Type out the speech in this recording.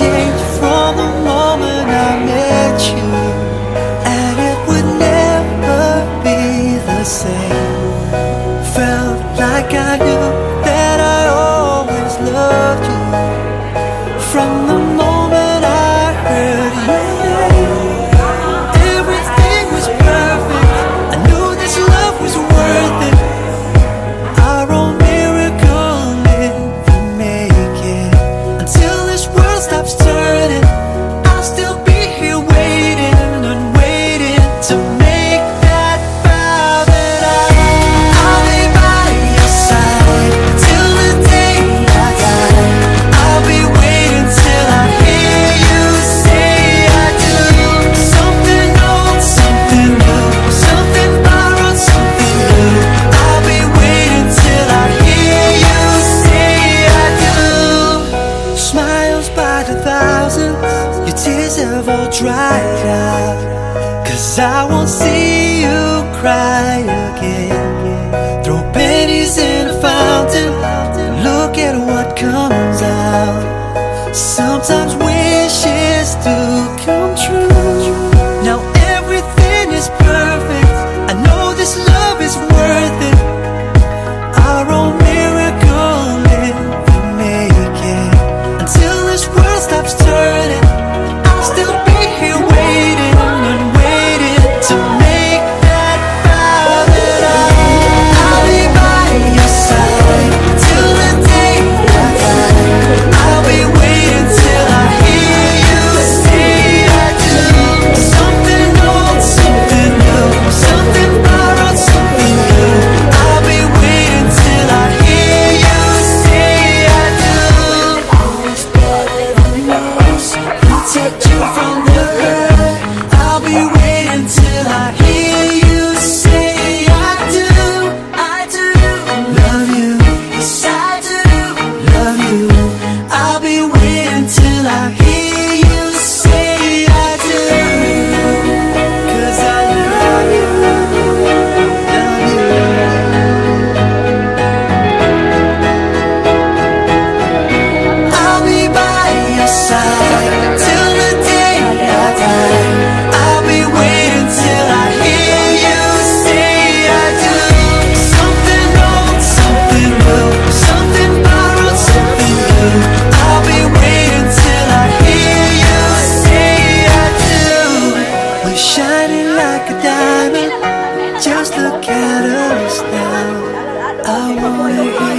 change. never dried up Cause I won't see you crying. We're shining like a diamond. Just look at us now. I wanna hear